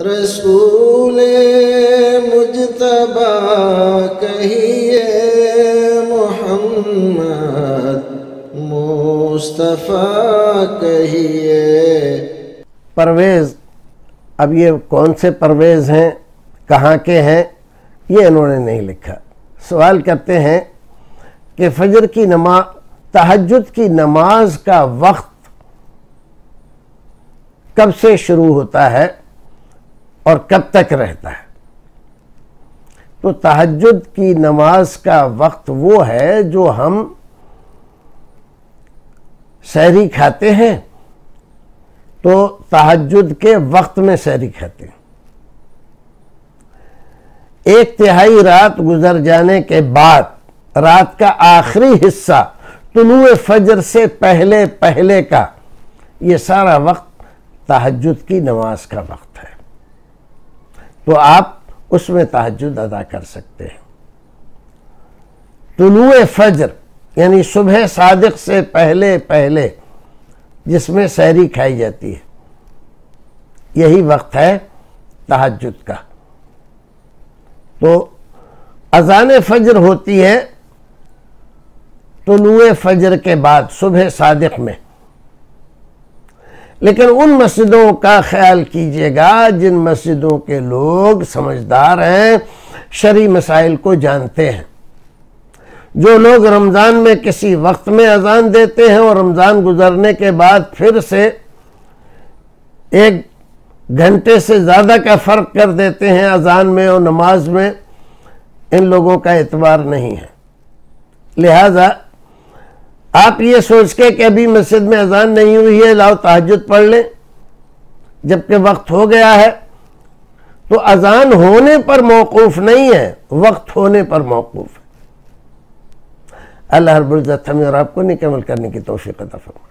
रसूल मुजतबा कहिए मोहम्मद मुस्तफ़ा कहिए। परवेज़, अब ये कौन से परवेज़ हैं, कहाँ के हैं, ये इन्होंने नहीं लिखा। सवाल करते हैं कि फजर की नमाज़ तहजद की नमाज़ का वक्त कब से शुरू होता है? और कब तक रहता है? तो तहजद की नमाज़ का वक्त वो है जो हम शहरी खाते हैं। तो तहजद के वक्त में शहरी खाते हैं। एक तिहाई रात गुजर जाने के बाद, रात का आखिरी हिस्सा तुलु फजर से पहले पहले का, ये सारा वक्त तहजद की नमाज़ का वक्त तो आप उसमें तहजद अदा कर सकते हैं। तुलु फजर, यानी सुबह सादिक से पहले पहले, जिसमें शहरी खाई जाती है। यही वक्त है तहजद का। तो अजान फजर होती है तुलु फजर के बाद, सुबह सादिक में। लेकिन उन मस्जिदों का ख्याल कीजिएगा जिन मस्जिदों के लोग समझदार हैं, शरी मसाइल को जानते हैं। जो लोग रमज़ान में किसी वक्त में अजान देते हैं और रमज़ान गुजरने के बाद फिर से एक घंटे से ज़्यादा का फ़र्क कर देते हैं अजान में और नमाज़ में, इन लोगों का एतबार नहीं है। लिहाजा आप ये सोच के कि अभी मस्जिद में अजान नहीं हुई है, लाओ तहजद पढ़ लें। जबकि वक्त हो गया है तो अजान होने पर मौकूफ नहीं है, वक्त होने पर मौकूफ है। अल्लाह हरबुल्ज़त हमें और आपको निकमल करने की तोफ़ी कदा फरमा